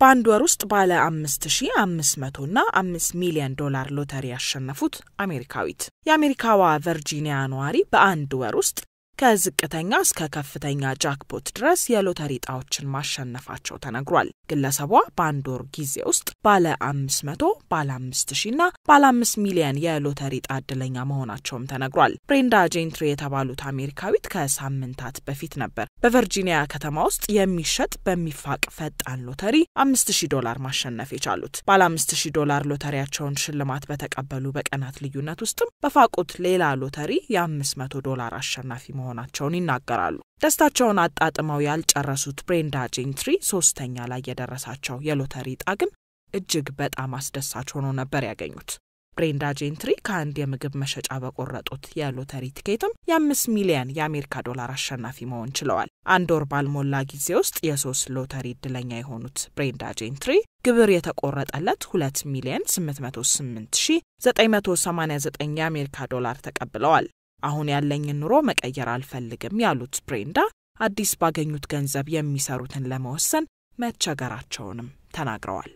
በአንድ ወር ውስጥ ባለ አምስት ሺ አምስት መቶና አምስት ሚሊዮን ዶላር ሎተሪ ያሸነፉት አሜሪካዊት የአሜሪካዋ ቨርጂኒያ ነዋሪ በአንድ ወር ውስጥ ከዝቅተኛ እስከ ከፍተኛ jackpot ድረስ የሎተሪ እጣዎችን ማሸነፋቸው ተነግሯል። ግለሰቧ በአንድ ወር ጊዜ ውስጥ ባለ አምስት መቶ ባለ አምስት ሺ እና ባለ አምስት ሚሊዮን የሎተሪ እጣ እድለኛ መሆናቸውም ተነግሯል። ብሬንዳ ጄንትሪ የተባሉት አሜሪካዊት ከሳምንታት በፊት ነበር በቨርጂኒያ ከተማ ውስጥ የሚሸጥ በሚፋቅ ፈጣን ሎተሪ አምስት ሺ ዶላር ማሸነፍ የቻሉት። ባለ አምስት ሺ ዶላር ሎተሪያቸውን ሽልማት በተቀበሉ በቀናት ልዩነት ውስጥም በፋቁት ሌላ ሎተሪ የአምስት መቶ ዶላር አሸናፊ መሆ መሆናቸውን ይናገራሉ። ደስታቸውን አጣጥመው ያልጨረሱት ብሬንዳ ጄንትሪ ሶስተኛ ላይ የደረሳቸው የሎተሪ እጣ ግን እጅግ በጣም አስደሳች ሆኖ ነበር ያገኙት። ብሬንዳ ጄንትሪ ከአንድ የምግብ መሸጫ በቆረጡት የሎተሪ ቲኬትም የአምስት ሚሊዮን የአሜሪካ ዶላር አሸናፊ መሆን ችለዋል። አንድ ወር ባልሞላ ጊዜ ውስጥ የሶስት ሎተሪ እድለኛ የሆኑት ብሬንዳ ጄንትሪ ግብር የተቆረጠለት ሁለት ሚሊዮን ስምንት መቶ ስምንት ሺ ዘጠኝ መቶ ሰማኒያ ዘጠኝ የአሜሪካ ዶላር ተቀብለዋል። አሁን ያለኝን ኑሮ መቀየር አልፈልግም ያሉት ብሬንዳ አዲስ ባገኙት ገንዘብ የሚሰሩትን ለመወሰን መቸገራቸውንም ተናግረዋል።